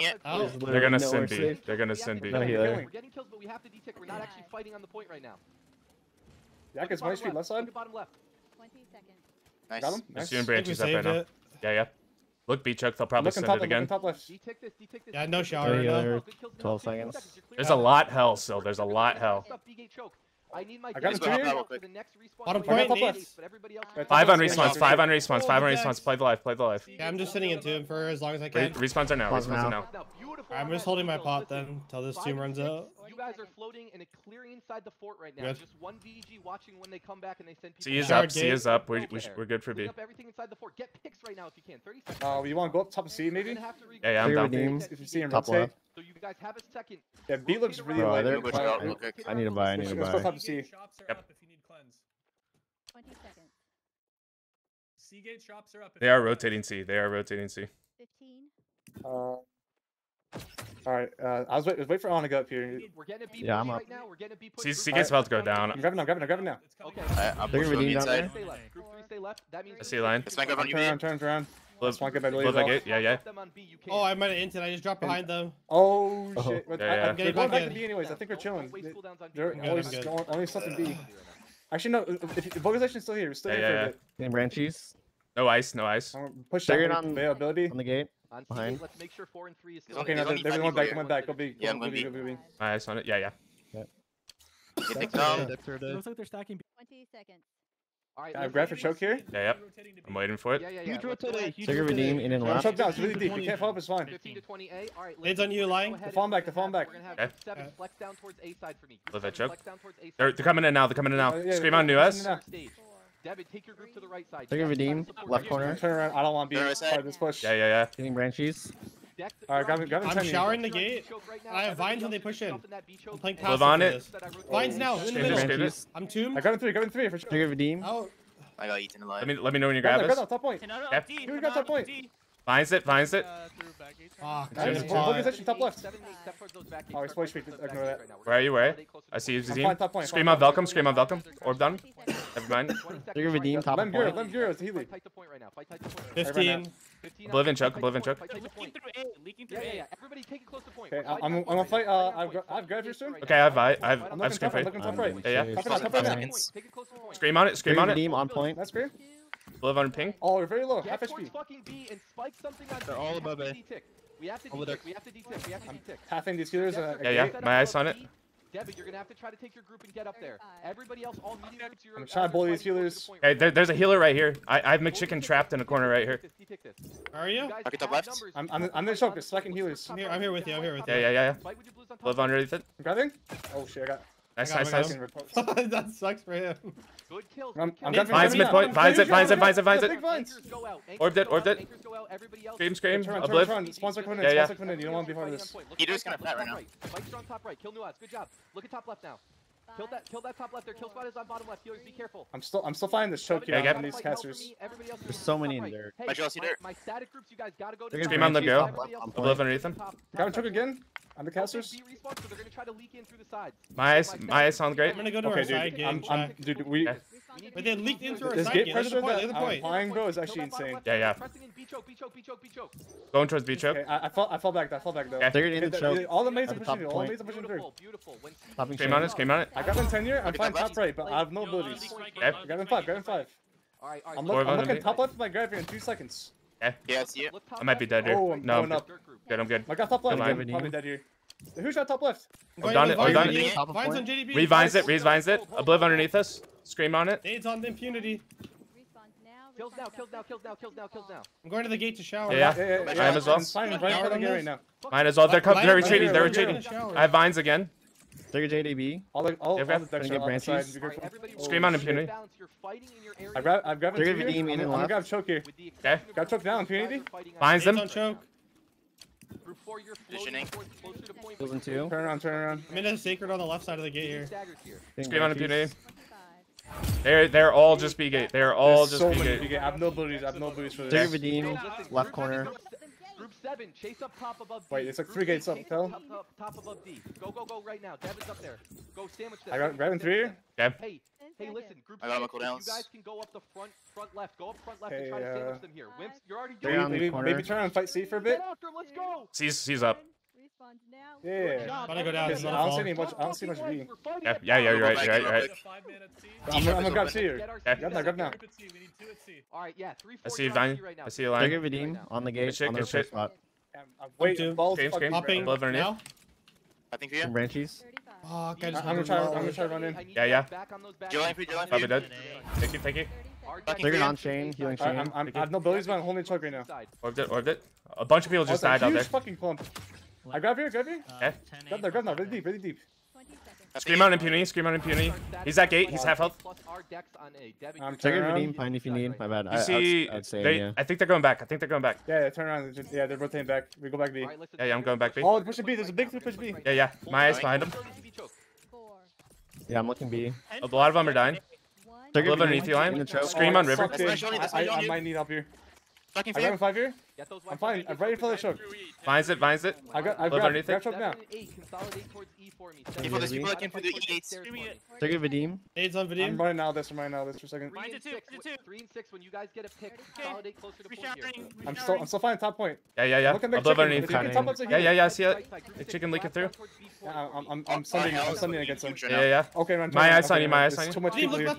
They're gonna send B. They're gonna send B. We're getting kills, but we have to detick. We're not actually fighting on the point right now. Yeah, is my speed left side? Bottom left. 20 seconds. Nice. Nice. Branches up right it. now. Yeah, yeah. Look, B choke. They'll probably send it again. Top left. Yeah, no shower. Uh, 12 seconds. There's a lot hell still. There's a lot hell. I need my I got the next respawn. Bottom point, but Five on respawns, five on respawns, five on respawns. Play the life, play the life. Yeah, I'm just sitting in tube for as long as I can. Re respawns are now, respawns are now. I'm just holding my pot then until this tube runs out. You guys are floating in a clearing inside the fort right now. Yes. Just one VG watching when they come back and they send people. C is up, C is up. We're, we are good for B. Up everything inside the fort. Get picks right now if you can. 30. Uh, you want to go up top and C maybe? Yeah, yeah, I'm down. If you see him top rotate. Left guys have a second. Yeah, B looks really Bro, light. Look I, I need to buy. I need to buy. Let's up to C. Shops are yep. up if you need cleanse. 20 seconds. Seagate shops are up. They are rotating C. They are rotating C. 15. Uh. All right, uh, I was wait, wait for Anna to go up here. We're getting a B yeah, I'm up. right now. We're getting a B push. See, Seagate's about to go down. I'm grabbing, I'm grabbing, I'm grabbing now. Okay. I, I'm pushing down inside. Group 3, stay left. That means I see a line. This might go on you, Turn around, turn around. Let's good, it believe. That gate. Yeah, yeah. Oh, I might have inted. I just dropped behind them. Oh, oh. shit. Yeah, I, I'm getting back, back to B anyways. I think we're chilling. They're always, going, always stuck in B. Actually, no. If, if vocalization's still here. We're still yeah, here yeah, for yeah. a bit. Ranchies. No ice, no ice. Um, push They're on availability. On the gate. On behind. Let's make sure four and three is still Okay, now they're going back. Going back. Go B. Yeah, I'm going B. Ice on it. Yeah, yeah. Yep. That's. It looks like they're stacking B. 20 seconds. All right. Can I grab for choke here? Yeah, yep. I'm waiting for it. Yeah, yeah, yeah. Huge rotate. Huge rotate. redeem in and left. Choke down. It's really deep. You can't follow up. It's fine. 15 to 20 A. All right. Lids on you, lying. The farm back. The farm back. We're gonna have okay. seven flex down towards A side for me. Love that choke. They're, they're coming in now. They're coming in now. Uh, Scream on new S. Devin, take your group to the right side. They're redeem. Left corner. Turn around. I don't want to be part of this push. Yeah, yeah, yeah. Getting branchies. All right, Gavin, Gavin, I'm showering the gate. I have vines when they push in. I'm playing passive. Live on it. Vines now. In the middle. I'm tombed. I got him three. Got him three for sure. Trigger redeem. Oh. I got eaten alive. Let me let me know when you grab us. Top point. Yep. Here we got Top point. Vines it, vines it. Fuck. Look at top left. Oh. Ignore that. Where are you? Where? I see you, Zazim. Top point. Scream on Velcom, scream on Velcom. Orb done. Never mind. You're gonna redeem top Lem point. Lem Bureau, Lem Bureau, it's Healy. 15. Oblivion choke, Oblivion choke. Leaking through A, leaking through yeah, A. Yeah, yeah. Everybody take it close to point. Okay, I'm, I'm gonna fight, uh, I've, I've grabbed your soon. Okay, I've, I've, I've, I've scream fight. I'm right. Yeah, yeah. Tough right, tough right. Scream on it, scream on it. Beam on point. That's great. Live on ping. Oh, we're very low. Half HP. fucking B and spike something on They're all above A. We have to detick, we have to detick, we have to detick. Halfing these healers. Yeah, yeah, my eyes on it. Devin, you're gonna have to try to take your group and get up there. Everybody else, all medium groups, you're. I'm trying to bully these healers. Hey, there, there's a healer right here. I, I have McChicken trapped in a corner right here. Are you? I get the left. I'm, I'm, I'm the choker. Second healers. I'm here, I'm here with you. I'm here with you. Yeah, yeah, yeah. yeah. Live underneath it. I'm grabbing. Oh shit, I got vines it, vines it, vines it, vines it. Big vines. Anchors go out. Orbed Anchors it, go orbed out, it. Anchors go out. Everybody else. Scream, scream. Turn, turn, Obliv. Sponsor coming in. Yeah, yeah. Sponsor coming in. You don't want to be part of this. Heater's gonna flat right now. Mike's on top right. Kill Nuaz. Good job. Look at top left now. Kill that. Kill that top left there. Kill spot is on bottom left. Healers, be careful. I'm still, I'm still finding this choke here Yeah, on these casters. There's so many in there. Hey, But you my, there. my static groups, you guys gotta go to They're top gonna Scream on the go. Everybody else Obliv underneath top, him. Got him choke again? Undercasters? Respawn, the casters. My eyes, my eyes sound great. I'm gonna go to okay, our dude, side um, gate. I'm, um, I'm, dude, we. Okay. But they leaked into our this side gate. Pressure That's the point. That the um, point. Applying, bro, is actually insane. Yeah, yeah. Going towards B choke. Okay, I, I fall, I fall back. I fall back though. Okay. They're gonna the choke. All the mains are pushing. All the mains are pushing through. Beautiful. Came shame. on it. Came on it. I got in tenure. I'm fine top right, but I have no abilities. Okay. Grab in five. Grab in five. All right, all right. I'm, looking top left of my grab here in two seconds. Okay. Yeah, I see it. I might be dead here. No. Oh, Good, I'm good. I got top left. Probably dead here. Who's got top left? I'm done it. I'm done it. Vine's on JDB. Revines it. Revines it. Obliv underneath us. Scream on it. Nades on impunity. Kills now, kills now, kills now, kills now, kills now. I'm going to the gate to shower. Yeah, yeah, yeah, yeah. I am as well. Simon's right in front of right. Mine as well. They're, coming, they're retreating. They're retreating. I have vines again. They're JDB. All the all, all the decks are outside. Scream on impunity. I grab, I'm grabbing. They're gonna. I'm gonna grab choke here. Okay. Grab choke now, impunity. Vines them. Choke. Before you're Visioning. Building two. Turn around, turn around. I'm in a sacred on the left side of the gate here. Scream on a PNA. They're they're all just B gate. They're all There's just so B gate. I have no abilities. I have no abilities for this. Redeem. Left corner. Group seven, chase up top above. D. Wait, it's like three gates up, Top, top, top above D. Go, go, go right now. Devin's up there. Go sandwich them. I got grabbing three. Dev. Hey, Hey, listen, group I got Michael Downs. You guys can go up the front, front left. Go up front left hey, and try uh, to sandwich them here. Wimps, you're already doing maybe, maybe, maybe try and fight C for a bit. Let's go. C's, C's up. Yeah. I'm gonna go down. I don't see any much. I don't see much B. Yeah, yeah, you're right, you're right, you're right. I'm gonna grab C here. Yeah, grab now, grab now. All right, yeah, three, four. I see you, Vine. I see you, Line. Bigger Vadim on the gate. Good shit, good shit. Um, Wait, balls. James, James, above or now? I think yeah. Ranchies. branches. Fuck, I just I'm gonna try, I'm gonna try to run in. Yeah, yeah. Julian, Julian. Probably dead. Take him, take him. They're on chain. healing chain. I'm, I'm, I have no abilities, but I'm holding choke right now. Orbed it, orbed it. A bunch of people just died out there. huge fucking clump. I grab here, grab here. Okay. Grab there, grab there. really deep, really deep. Scream out Impunity, Scream out Impunity. He's at gate, he's half health. I'm taking Redeem Pine if you need, my bad. You I, see, I, they. I think they're going back, I think they're going back. Yeah, yeah turn around, yeah, they're rotating back. We go back B. Yeah, yeah, I'm going back B. Oh, push B, there's a big push B. Yeah, yeah, my eyes behind him. Yeah, I'm looking B. A lot of them are dying. They're underneath you, line. Scream on River. I, I, I might need help here. I'm five here. Get those I'm fine. I'm ready for the choke. Vines it, vines it. I got, I got, underneath got choke now. E for people looking for the E8s. Take it, Vadim. Nades on Vadim. I'm running now this, I'm running now this for a second. Mine to two, mine to two. Three and six, when you guys get a pick, consolidate closer to point here. I'm still, I'm still fine. top point. Yeah, yeah, yeah. I'm looking underneath. Yeah, yeah, yeah, I see it. The chicken leaking through. Yeah, I'm, I'm, I'm sending, I'm sending against him. Yeah, yeah. Okay, man. My eyes on you, my eyes on you. too much people here.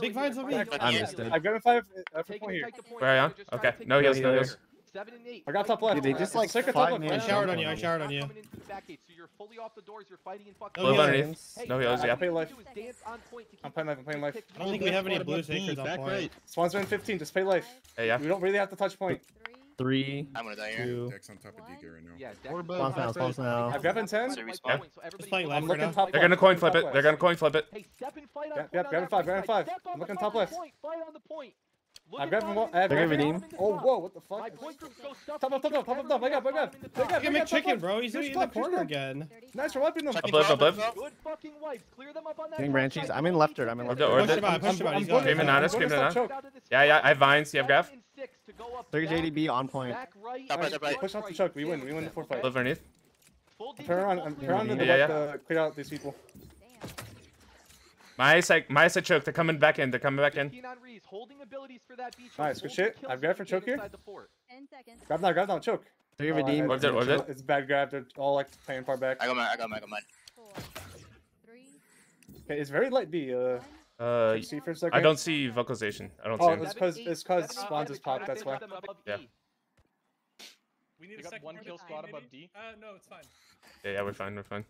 Big vines on me. I missed uh, it. I've got a five for point here. Where are you? Okay, no heals, no heals. Seven and eight. I got top left. Did they just like circle top left? I showered on you. I showered on you. Coming into back gate, so you're fully off the doors. You're fighting in fucking. Live underneath. No heals. Yeah. I'm playing life. I'm playing life. I'm playing life. I don't think we have any blue takers on point. Right. Swans are in 15. Just play life. Hey, yeah. We don't really have to touch point. Three. I'm gonna die here. Two, Dex on top of Deco right now. Yeah, Dex. Now. Bombs now. I've got 10. Yeah. Just playing left. I'm looking top They're gonna coin flip it. They're gonna coin flip it. Hey, step and fight on. Yep, yep. Grab five. Grab five. I'm looking top left. Fight on the point. Look I grab him. I'm grabbing redeem. Oh, whoa, what the fuck? My point group's. Top up, top up, top up, top up. Back up, back up. Back up, back up. chicken, bro. He's in the corner again. Nice for wiping them. Above, above. Good fucking wipes. Clear them up on that. Getting. I'm in left dirt. I'm in left dirt. Push him out, push him out. Screaming on screaming on. Yeah, yeah, I have vines. You have graph? 30 JDB on point. Top right, top. Push off the choke. We win. We win the four fight. Live underneath. Turn around. Turn around to the left. Clear out these people. My side, my side choke. They're coming back in. They're coming back in. Nice, good shit. I've grabbed for choke here. Grab that, grab that, choke. Three oh, redeem. What's it? What's it? It's bad grab. They're all like playing far back. I got mine. I got mine. I got mine. Okay, it's very light B. Uh, uh, see for a second. I don't see vocalization. I don't oh, see. Oh, it's because it's because spawns is popped. That's why. Yeah. We need a second one kill squad above D. Uh, uh, no, it's fine. Yeah, yeah, we're fine. We're fine.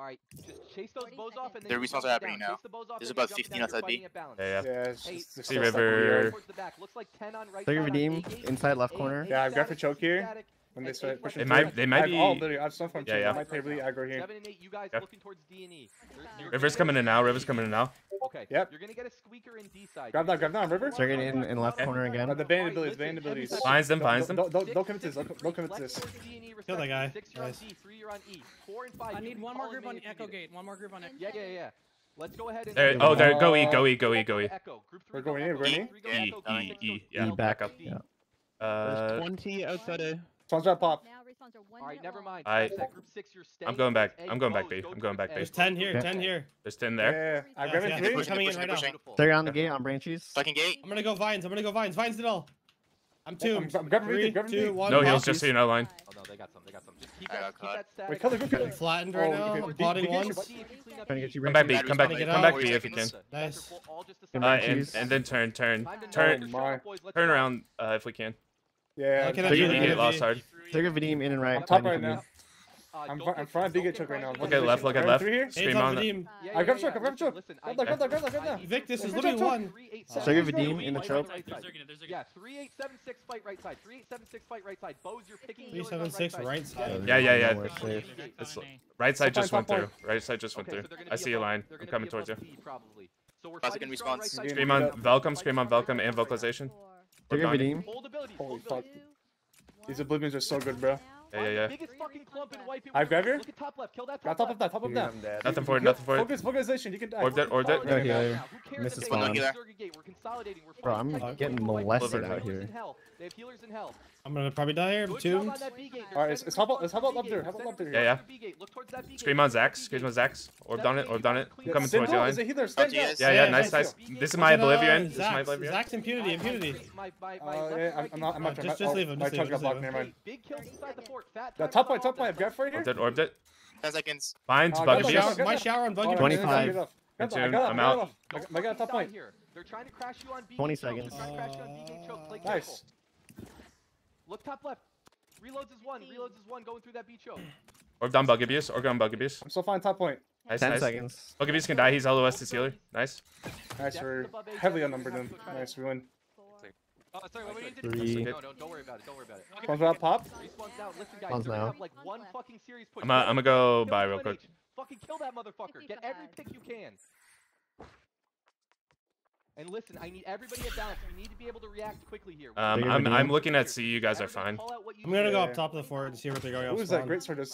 All right, just chase those bows off and then. The response are happening now. There's about 15 outside B. Yeah, yeah. yeah it's hey, just, it's river. Looks like right. Redeem inside left corner. Yeah, I've got for choke here when they start pushing. They might. They might be. All the, I have stuff on yeah, yeah. I might play really aggro here. Seven and eight. You guys Yeah. looking towards D and E. You're, River's coming in now. River's coming in now. Okay. Yep. You're gonna get a squeaker in D side. Grab that. Grab that. River. They're getting in, in left okay. corner again. Uh, the bandit abilities. Bandit abilities. Finds them. Finds them. Don't, don't, don't commit to this. Don't, don't commit to this. Kill that guy. Six you're on D. Three you're on E. Four and five. I need one more group on Echo Gate. One more group on Echo. Yeah. Yeah. Yeah. Let's go ahead and. There, oh, there. Go E. Go E. Go E. Go E. We're going in. We're going in. E. E. E. Yeah. Back up. Yeah. Uh, There's 20 outside A. Sun's red pop. All right, never mind. I, group six, you're I'm going back. I'm going back, B. I'm going back, B. There's 10 here, 10 here. There's 10 there. Yeah, yeah, yeah. yeah. Coming in right now. They're on the gate, on branches. Fucking gate. I'm gonna go vines, I'm gonna go vines. Vines it all. I'm two. I'm, I'm Three, two, one. No heals, just so you line. Oh, no, they got some, they got some. Just keep, that, keep that static. Wait, color, color. Flattened right oh, now. I'm plotting once. Trying to get you come back B, come back, come back B if you can. Nice. Uh, and, and then turn, turn. Turn, turn around uh, if we can. Yeah. I can Take it, hard. Take a Vadim in and right. I'm top right now. I'm, I'm trying to get right now. Look at left, look at left. Stream on. I grab choke, I grab choke. Grab that, grab that, grab that, grab that. Vic, this is literally one. Sugar Vadim in the choke. Yeah, 3876 fight right side. 3876 fight right side. Bows, you're picking 376 right side. Yeah, yeah, yeah. Right side just went through. Right side just went through. I see a line. I'm coming towards you. So we're Classic in response. Scream on Velcom. scream on Velcom and vocalization. Holy fuck. These Oblivions are so good, bro. Yeah, yeah, yeah. I've grabbed her. Top left, kill that top, top left. top of that. Nothing for it, nothing for it. Focus, Organization. you can die. Orb that, orb that. Yeah, yeah, yeah. Bro, I'm getting molested out here. They have healers in hell. I'm gonna probably die here. Tomb. Alright, it's, it's how about it's how about up there? How about up there? Yeah, yeah. Scream on Zax. Scream on Zax. Orb on it. Orb on it. I'm coming towards your line. Yeah, yeah. Nice, nice. This is my oblivion. This is my oblivion. Zax impunity. Impunity. Uh, I'm not. I'm not. Just leave him. My charge got. Never mind. Big kills inside the fort. Fat. Top point. Top point. Grab right here. Orb dead. Orb dead. Ten seconds. Fine. Bug abuse. My shower on bug abuse. Twenty-five. Platoon, I'm out. I got a top point. They're trying to crash you on B. 20 seconds. Nice. Look top left. Reloads is one. Reloads is one. Going through that beach choke. Orb down bug abuse. Orb down bug abuse. I'm still fine top point. Nice, Ten nice. seconds. Bug abuse can die. He's LOS to healer. Nice. Nice. We're heavily outnumbered. him. Nice. We win. Oh, sorry, what we Three. No, no, don't worry about it, don't worry about it. Spawns out, pop. Respawns now. I'm gonna go buy real quick. Fucking kill that motherfucker, get every pick you can. And listen, I need everybody at balance. We need to be able to react quickly here. Um, I'm, I'm looking at see you guys are fine. I'm gonna go up top of the fort and see what they're going. Who's that great sword?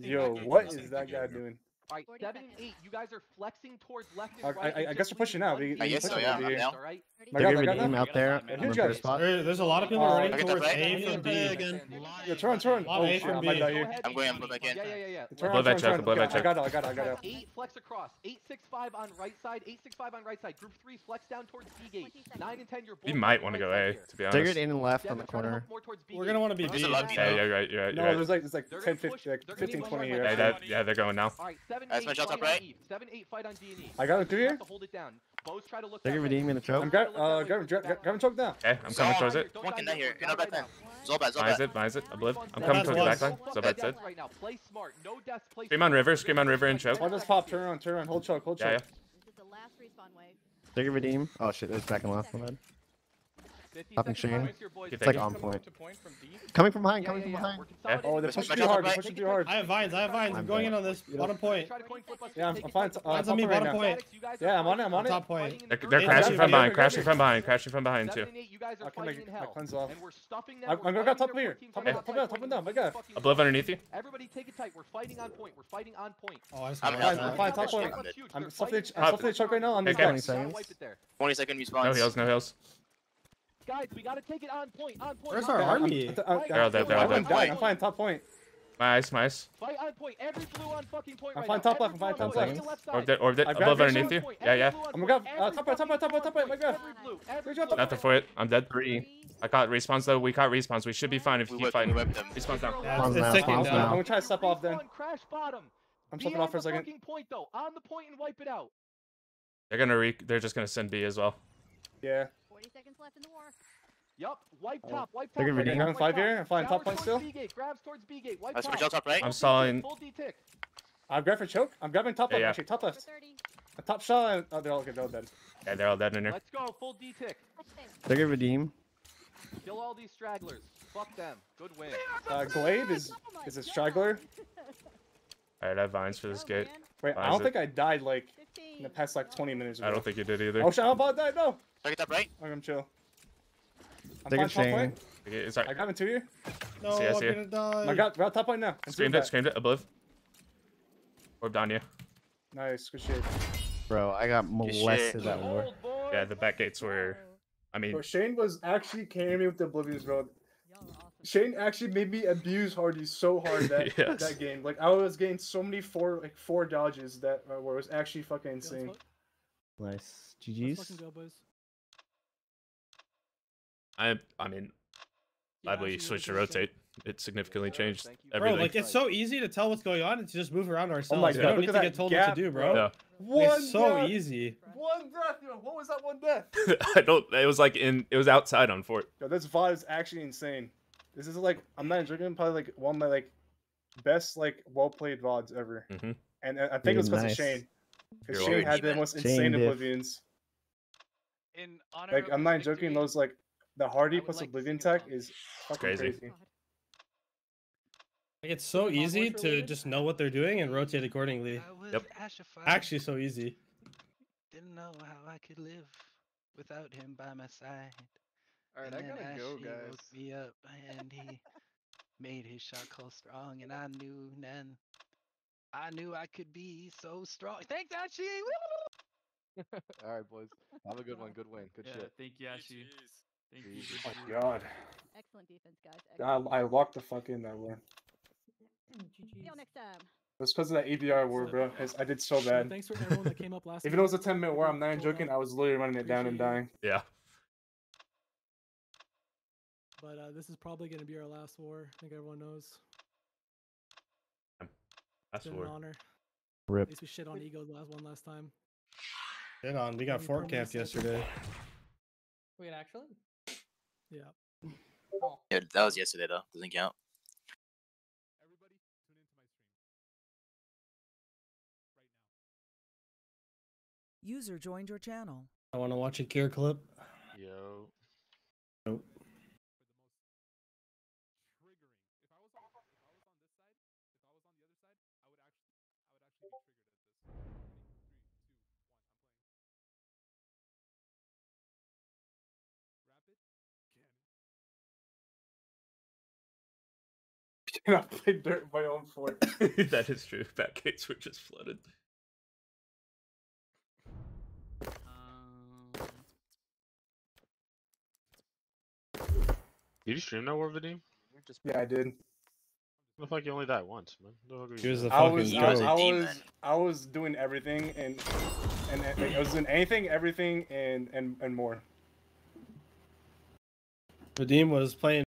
Yo, what is that guy doing? All right, seven and eight. You guys are flexing towards left and right. I, I, I guess we're pushing out. I guess so, yeah. All right. They're giving out there. There's a lot of people uh, running towards A from B. Again. Yeah, turn, turn. Oh, from B. I'm going, I'm going back in. Yeah, yeah, yeah. yeah. Turn, blow check, check. I got it, I got it, I got it. Eight, flex across. Eight, six, five on right side. Eight, six, five on right side. Group three, flex down towards B gate. Nine and ten, you're We might want to go A, to be honest. Digger in left on the corner. We're going to want to be B. Yeah, you're right, you're right. No, there's like 10, 15, 20 here. Yeah, they're going now. All right, Seven, top right. Seven, eight, fight on D and E. I got a clear. Hold it down. Both try to look. They're redeeming the choke. I'm got, uh, got, got, got choke down. Okay, I'm coming towards it. One can here. You're back there. Zobat, Zobat. Eyes it, eyes it. I believe. I'm coming towards the backline. Zobat said. Scream on river, scream on river and choke. I'll just pop, turn around, turn around, hold choke, hold choke. Yeah, yeah. They're redeem. Oh shit, It's back and left. Popping Shane. It's like on point. point coming from behind, coming yeah, yeah, yeah. from behind. Oh, they're pushing too hard, they're pushing too hard. I have vines, I have vines. I'm, I'm going bad. in on this. Bottom point. Yeah, I'm, I'm fine. Uh, Vines on me, bottom right point. Yeah, I'm on it, I'm on it. Top point. They're, they're crashing from behind, crashing from behind, crashing from behind too. I can make my cleanse off. I'm gonna go top here. Top down, top down, my guy. Obliv underneath you. Everybody take it tight. We're fighting on point. We're fighting on point. Oh, I'm fine, top point. I'm softly chuck right now. I'm just 20 seconds. 20 seconds, use vines. No heals, no heals. Guys, we gotta take it on point. On point. Where's our army? Uh, they're there. They're there. I'm fine. I'm fine. Top point. Nice, nice. Fight on point. Every blue on fucking point. I'm fine. Top left. I'm fine. Top left. Orbit. Orbit. Above underneath you. Yeah, yeah. I'm gonna go. Uh, top right. Top right. Top right. Top right. My god. Nothing for it. I'm dead. Three. I caught respawns though. We caught respawns. We should be fine if we keep fighting. Respawns down. That's the second down. I'm gonna try to step off then. Crash bottom. I'm stepping off for a second. Point though. On the point and wipe it out. They're gonna re. They're just gonna send B as well. Yeah. 40 seconds left in the war. Yup. Wipe Oh. top. Wipe top. They're gonna wipe be top, down five top. here? I'm flying top Showers point still? B gate. Grabs towards B gate. Wipe That's top. for top right. I'm D-tick. Full D tick. I'm grabbing for choke. I'm grabbing top Yeah, left. yeah. Actually, top left. A top shot. Oh, they're all good. They're all dead. Yeah, they're all dead in here. Let's go. Full D tick. They're gonna redeem. Kill all these stragglers. Fuck them. Good win. Uh, Glade is Oh is a straggler. All right, I have vines for this gate. Wait, I don't it- think I died like 15. In the past like 20 minutes. Ago. I don't think you did either. Oh shit! How about that? No. Target top right. I'm gonna chill. I'm They're fine gonna chain. Okay, it's all I right. got him two here. No, See, I I'm see it. gonna die. I got got top point now. And Screamed it. back. Screamed it. Obliv. Orbed on you. Nice. Good shit. Bro, I got molested that war. Yeah, the back gates were. I mean, Bro, Shane was actually carrying me with the Oblivious, bro. Y'all are awesome. Shane actually made me abuse Hardy so hard that Yes. that game. Like I was getting so many four like four dodges that uh, were it was actually fucking insane. fu- Nice. GG's. fucking go. I I mean, glad we switched to rotate. It significantly changed Thank you. Bro, everything. like it's so easy to tell what's going on and to just move around ourselves. my we God, don't look need to get told gap, what to do, bro. bro. yeah. It's so death. easy. One death, yo. What was that one death? I don't. It was like in. It was outside on Fort. Yo, this VOD is actually insane. This is like I'm not joking, probably like one of my like best like well played VODs ever. Mhm. And I think it was Dude, because nice. of Shane. Because Shane had the most insane diff. oblivions. In honor Like I'm not joking. Those like the Hardy plus like Oblivion sing tech is fucking crazy. crazy. Like it's so easy to just know what they're doing and rotate accordingly. Yep. ashified. Actually, so easy. didn't know how I could live without him by my side. All right, and I then gotta go, guys. woke me up and he made his shot call strong, and I knew then. I knew I could be so strong. Thanks, Ashy. All right, boys. Have a good one. Good win. Good yeah, shit. thank you, Ashi. Thank you. Oh my god. Excellent defense, guys. I, Excellent. I locked the fuck in that one. See you next time. It's because of that ABR war, bro. I did so So bad. Thanks for everyone that came up last. Even though it was a 10 minute war, I'm not joking. I was literally running it down and dying. Yeah. But uh, this is probably going to be our last war. I think everyone knows. That's It's been for. an honor. Rip. At least we shit on Eagles last one last time. Get on. We got Maybe Fort promo Camp session. yesterday. Wait, actually? Yeah. Oh. Yeah, that was yesterday though. Doesn't count. Everybody, tune into my stream. Right now. User joined your channel. I want to watch a gear clip. Yo. Nope. And I played dirt in my own fort. that is true. Back gates were just flooded. Um, Did you stream that war video? Yeah, I did. The fuck you only died once, man. The fuck are He you was doing? a I fucking was, I, was, I was, I was doing everything and and and, like, I was doing anything, everything, and and and more. Vadim was playing